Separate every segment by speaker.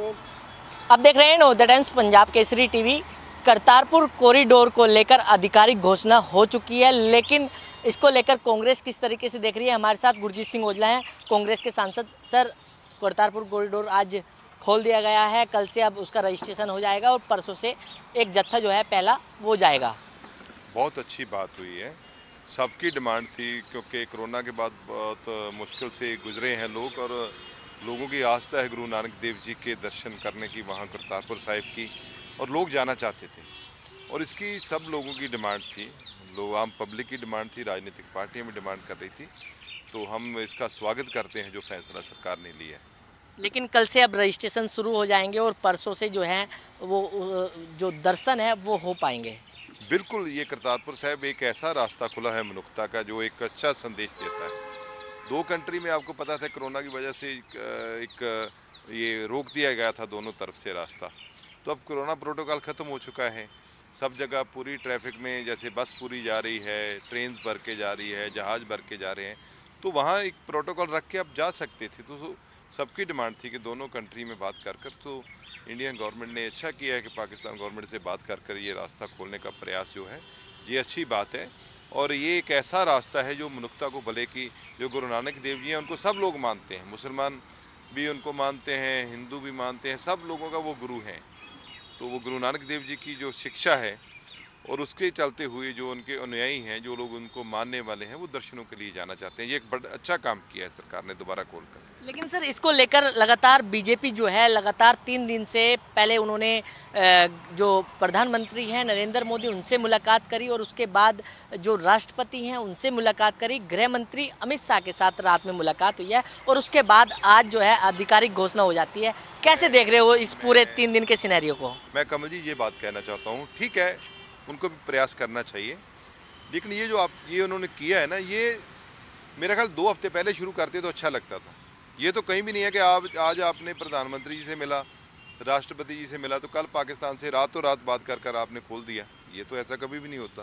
Speaker 1: को
Speaker 2: आप देख रहे हैं नो the Times Punjab Kesari TV Kartarpur corridor को लेकर आधिकारिक घोषणा हो चुकी है लेकिन इसको लेकर कांग्रेस किस तरीके से देख रही है? हमारे साथ गुरजीत सिंह ओझला हैं कांग्रेस के सांसद। सर करतारपुर कॉरिडोर आज खोल दिया गया है कल से अब उसका रजिस्ट्रेशन हो जाएगा और परसों से एक जत्था जो है पहला वो जाएगा।
Speaker 3: बहुत अच्छी बात हुई है। सबकी डिमांड थी क्योंकि कोरोना के बाद बहुत मुश्किल से गुजरे हैं लोग और लोगों की आस्था है गुरु नानक देव जी के दर्शन करने की वहाँ करतारपुर साहिब की और लोग जाना चाहते थे। और इसकी सब लोगों की डिमांड थी। लोग आम पब्लिक की डिमांड थी राजनीतिक पार्टियाँ भी डिमांड कर रही थी। तो हम इसका स्वागत करते हैं जो फैसला सरकार ने लिया है।
Speaker 2: लेकिन कल से अब रजिस्ट्रेशन शुरू हो जाएँगे और परसों से जो है वो जो दर्शन है वो हो पाएँगे।
Speaker 3: बिल्कुल ये करतारपुर साहब एक ऐसा रास्ता खुला है मनुष्यता का जो एक अच्छा संदेश देता है। दो कंट्री में आपको पता था कोरोना की वजह से एक, एक ये रोक दिया गया था दोनों तरफ़ से रास्ता। तो अब कोरोना प्रोटोकॉल ख़त्म हो चुका है। सब जगह पूरी ट्रैफ़िक में जैसे बस पूरी जा रही है ट्रेन भर के जा रही है जहाज़ भर के जा रहे हैं। तो वहाँ एक प्रोटोकॉल रख के आप जा सकते थे। तो सबकी डिमांड थी कि दोनों कंट्री में बात कर कर तो इंडियन गवर्नमेंट ने अच्छा किया है कि पाकिस्तान गवर्नमेंट से बात कर कर ये रास्ता खोलने का प्रयास जो है ये अच्छी बात है। और ये एक ऐसा रास्ता है जो मनुखता को भले की, जो गुरु नानक देव जी हैं, उनको सब लोग मानते हैं। मुसलमान भी उनको मानते हैं, हिंदू भी मानते हैं, सब लोगों का वो गुरु हैं। तो वो गुरु नानक देव जी की जो शिक्षा है और उसके चलते हुए जो उनके अनुयायी हैं जो लोग उनको मानने वाले हैं वो दर्शनों के लिए जाना चाहते हैं। ये एक बड़ा अच्छा काम किया है सरकार ने दोबारा खोल कर।
Speaker 2: लेकिन सर इसको लेकर लगातार बीजेपी जो है लगातार तीन दिन से पहले उन्होंने जो प्रधानमंत्री हैं नरेंद्र मोदी उनसे मुलाकात करी और उसके बाद जो राष्ट्रपति हैं उनसे मुलाकात करी। गृह मंत्री अमित शाह के साथ रात में मुलाकात हुई है और उसके बाद आज जो है आधिकारिक घोषणा हो जाती है। कैसे देख रहे हो इस पूरे तीन दिन के सिनेरियो को?
Speaker 3: मैं कमल जी ये बात कहना चाहता हूँ। ठीक है उनको भी प्रयास करना चाहिए। लेकिन ये जो आप, ये उन्होंने किया है ना, ये मेरा ख्याल दो हफ़्ते पहले शुरू करते तो अच्छा लगता था। ये तो कहीं भी नहीं है कि आप आज आपने प्रधानमंत्री जी से मिला, राष्ट्रपति जी से मिला तो कल पाकिस्तान से रातों रात बात कर कर आपने खोल दिया। ये तो ऐसा कभी भी नहीं होता,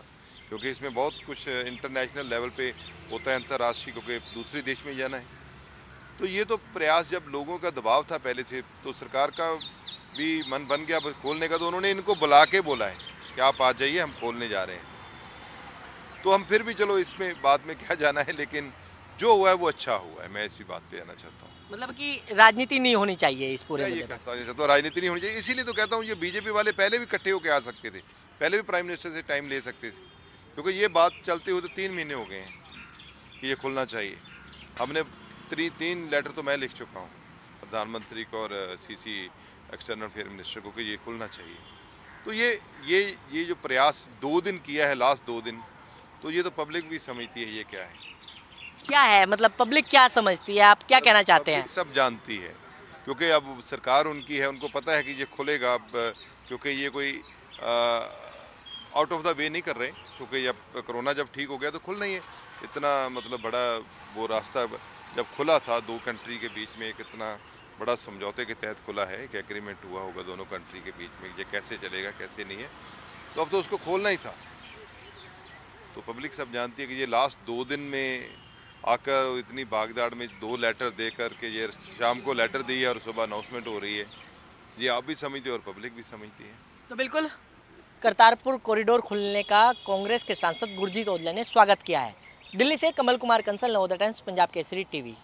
Speaker 3: क्योंकि इसमें बहुत कुछ इंटरनेशनल लेवल पे होता है, अंतर्राष्ट्रीय, क्योंकि दूसरे देश में जाना है। तो ये तो प्रयास जब लोगों का दबाव था पहले से तो सरकार का भी मन बन गया खोलने का तो उन्होंने इनको बुला के बोला है। कि आप आ जाइए हम खोलने जा रहे हैं। तो हम फिर भी चलो इसमें बाद में क्या जाना है लेकिन जो हुआ है वो अच्छा हुआ है। मैं इसी बात पे आना चाहता हूँ।
Speaker 2: मतलब कि राजनीति नहीं होनी चाहिए इस पूरे
Speaker 3: ये कहता हूँ तो राजनीति नहीं होनी चाहिए। इसीलिए तो कहता हूँ ये बीजेपी वाले पहले भी इकट्ठे होकर आ सकते थे। पहले भी प्राइम मिनिस्टर से टाइम ले सकते थे। क्योंकि ये बात चलते हुए तो तीन महीने हो गए हैं कि ये खुलना चाहिए। हमने त्री तीन लेटर तो मैं लिख चुका हूँ प्रधानमंत्री को और सीसी एक्सटर्नल अफेयर मिनिस्टर को कि ये खुलना चाहिए। तो ये ये ये जो प्रयास दो दिन किया है लास्ट दो दिन तो ये तो पब्लिक भी समझती है ये क्या है।
Speaker 2: क्या है? मतलब पब्लिक क्या समझती है? आप क्या कहना चाहते हैं?
Speaker 3: सब जानती है क्योंकि अब सरकार उनकी है उनको पता है कि ये खुलेगा अब क्योंकि ये कोई आउट ऑफ़ द वे नहीं कर रहे क्योंकि जब कोरोना जब ठीक हो गया तो खुल नहीं है। इतना मतलब बड़ा वो रास्ता जब खुला था दो कंट्री के बीच में एक इतना बड़ा समझौते के तहत खुला है, एक एग्रीमेंट हुआ होगा दोनों कंट्री के बीच में, ये कैसे चलेगा, कैसे नहीं है। तो अब तो उसको खोलना ही था। तो पब्लिक सब जानती है कि ये लास्ट दो दिन में आकर इतनी भागदाड़ में दो लेटर दे कर के ये शाम को लेटर दी है और सुबह अनाउंसमेंट हो रही है। ये आप भी समझते और पब्लिक भी समझती है।
Speaker 2: तो बिल्कुल, करतारपुर कॉरिडोर खुलने का कांग्रेस के सांसद गुरजीत औजला ने स्वागत किया है। दिल्ली से कमल कुमार कंसल, नवोदय टाइम्स, पंजाब केसरी टीवी।